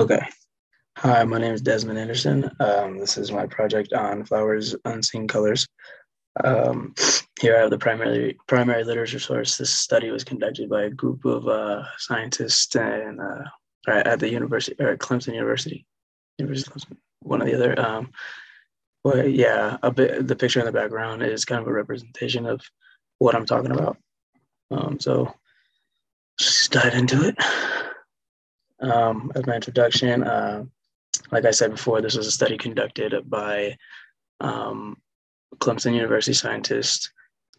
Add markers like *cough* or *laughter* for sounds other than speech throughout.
Okay. Hi, my name is Desmond Anderson. Um, this is my project on flowers, unseen colors. Um, here I have the primary primary literature source. This study was conducted by a group of uh, scientists and uh, at the university or Clemson University, University Clemson, one or the other. Um, but yeah, a bit. The picture in the background is kind of a representation of what I'm talking about. Um, so just dive into it. Um, as my introduction, uh, like I said before, this was a study conducted by um, Clemson University scientists.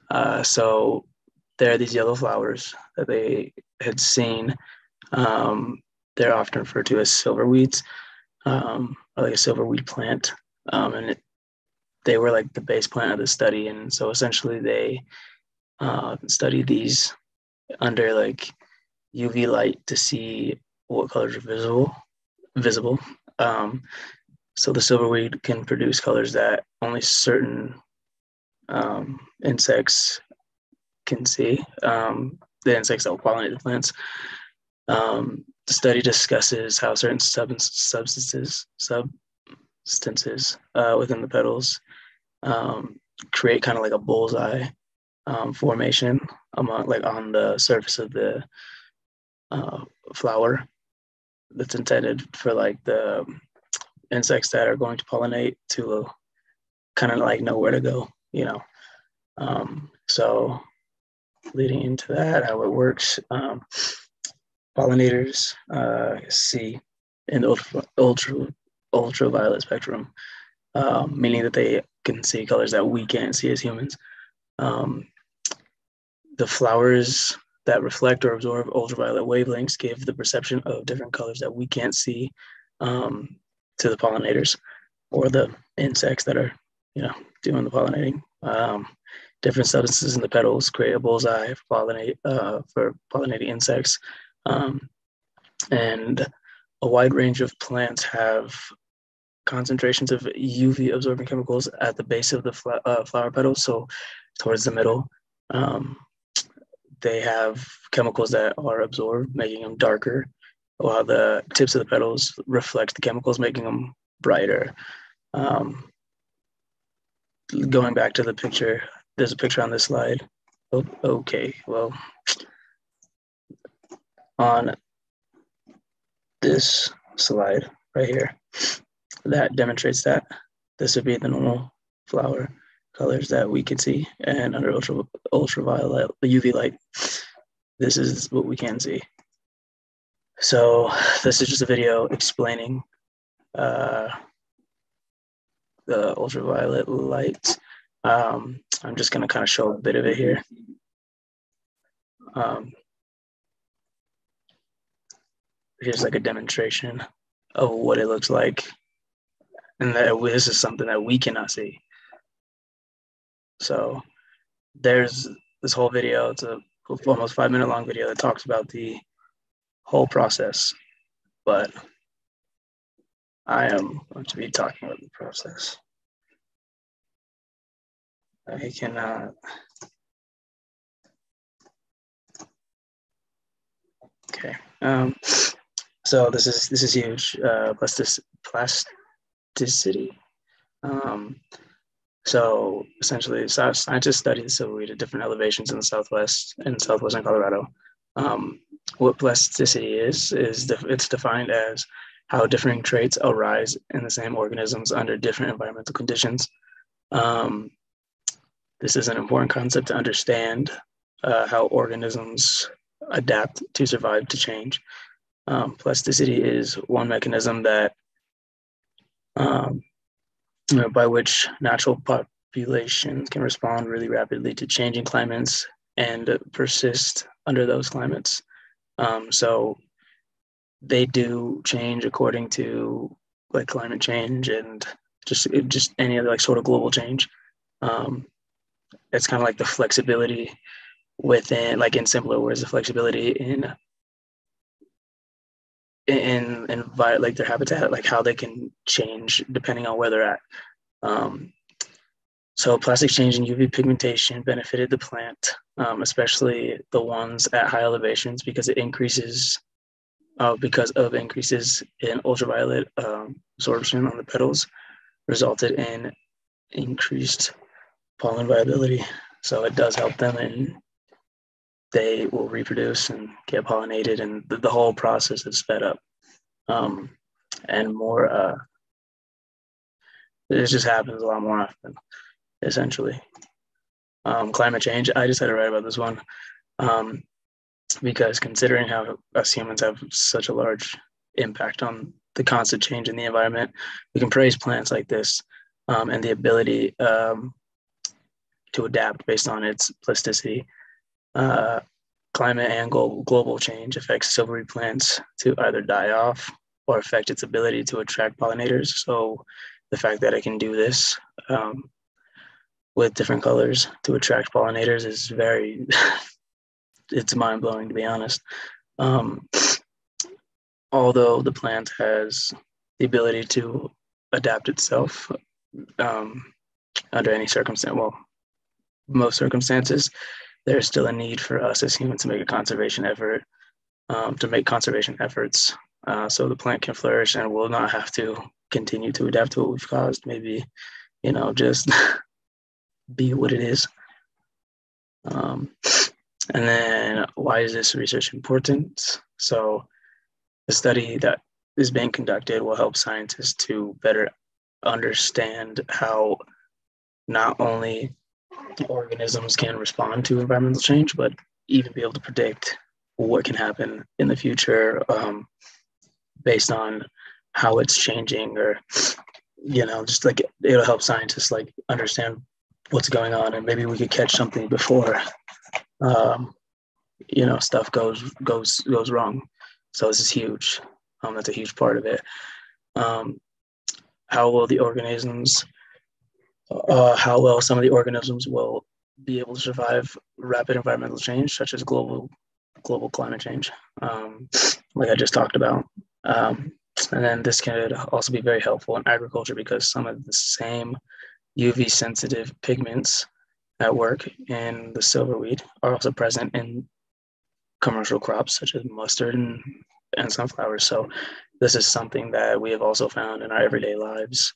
Uh, so there are these yellow flowers that they had seen. Um, they're often referred to as silverweeds, um, or like a silverweed plant. Um, and it, they were like the base plant of the study. And so essentially they uh, studied these under like UV light to see what colors are visible. Visible. Um, so the silverweed can produce colors that only certain um, insects can see. Um, the insects that will pollinate the plants. Um, the study discusses how certain sub- substances substances uh, within the petals um, create kind of like a bullseye um, formation among like on the surface of the uh, flower that's intended for like the insects that are going to pollinate to uh, kind of like know where to go, you know. Um, so leading into that, how it works, um, pollinators uh, see in the ultra, ultra ultraviolet spectrum, um, meaning that they can see colors that we can't see as humans. Um, the flowers that reflect or absorb ultraviolet wavelengths give the perception of different colors that we can't see um, to the pollinators or the insects that are, you know, doing the pollinating. Um, different substances in the petals create a bullseye for pollinate uh, for pollinating insects, um, and a wide range of plants have concentrations of UV absorbing chemicals at the base of the fl- uh, flower petals, so towards the middle. Um, they have chemicals that are absorbed, making them darker, while the tips of the petals reflect the chemicals, making them brighter. Um, going back to the picture, there's a picture on this slide. Oh, okay, well, on this slide right here, that demonstrates that this would be the normal flower colors that we can see. And under ultra ultraviolet, UV light, this is what we can see. So this is just a video explaining uh, the ultraviolet light. Um, I'm just gonna kind of show a bit of it here. Um, here's like a demonstration of what it looks like. And that this is something that we cannot see. So there's this whole video. It's a almost five minute long video that talks about the whole process. But I am going to be talking about the process. I cannot. Okay. Um, so this is this is huge. Uh, plastic, plasticity. Um, so essentially, scientists study the silverweed at different elevations in the southwest and southwestern Colorado. Um, what plasticity is is it's defined as how differing traits arise in the same organisms under different environmental conditions. Um, this is an important concept to understand uh, how organisms adapt to survive to change. Um, plasticity is one mechanism that um, by which natural populations can respond really rapidly to changing climates and persist under those climates. Um, so they do change according to like climate change and just just any other like sort of global change. Um, it's kind of like the flexibility within like in simpler words, the flexibility in in in like their habitat, like how they can change depending on where they're at. Um, so plastic change and UV pigmentation benefited the plant, um, especially the ones at high elevations because it increases uh, because of increases in ultraviolet um, absorption on the petals resulted in increased pollen viability. So it does help them and they will reproduce and get pollinated and the, the whole process is sped up. Um, and more, uh, it just happens a lot more often, essentially. Um, climate change, I just had to write about this one um, because considering how us humans have such a large impact on the constant change in the environment, we can praise plants like this um, and the ability um, to adapt based on its plasticity. Uh, climate and global, global change affects silverweed plants to either die off or affect its ability to attract pollinators. So the fact that I can do this um, with different colors to attract pollinators is very, *laughs* it's mind blowing to be honest. Um, although the plant has the ability to adapt itself um, under any circumstance, well, most circumstances, there's still a need for us as humans to make a conservation effort, um, to make conservation efforts uh, so the plant can flourish and will not have to continue to adapt to what we've caused. Maybe, you know, just *laughs* be what it is. Um, and then why is this research important? So the study that is being conducted will help scientists to better understand how not only organisms can respond to environmental change, but even be able to predict what can happen in the future um, based on how it's changing or you know just like it'll help scientists like understand what's going on and maybe we could catch something before um, you know stuff goes goes goes wrong. So this is huge. Um, that's a huge part of it. Um, how will the organisms uh, how well some of the organisms will be able to survive rapid environmental change such as global global climate change um, like i just talked about um, and then this can also be very helpful in agriculture because some of the same UV sensitive pigments that work in the silverweed are also present in commercial crops such as mustard and, and sunflowers. So this is something that we have also found in our everyday lives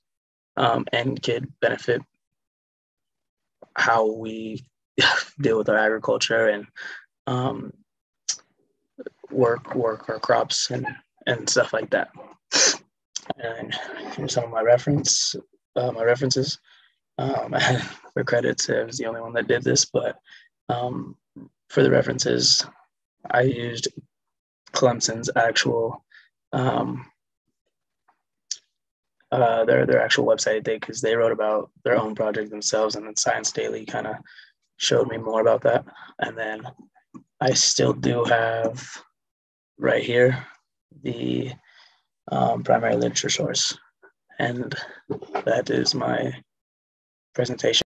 um, and could benefit how we *laughs* deal with our agriculture and um, work work our crops and and stuff like that. And here's some of my reference, uh, my references. Um, *laughs* for credits, I was the only one that did this, but um, for the references, I used Clemson's actual um, uh, their their actual website because they wrote about their own project themselves, and then Science Daily kind of showed me more about that. And then I still do have right here the um, primary literature source. And that is my presentation.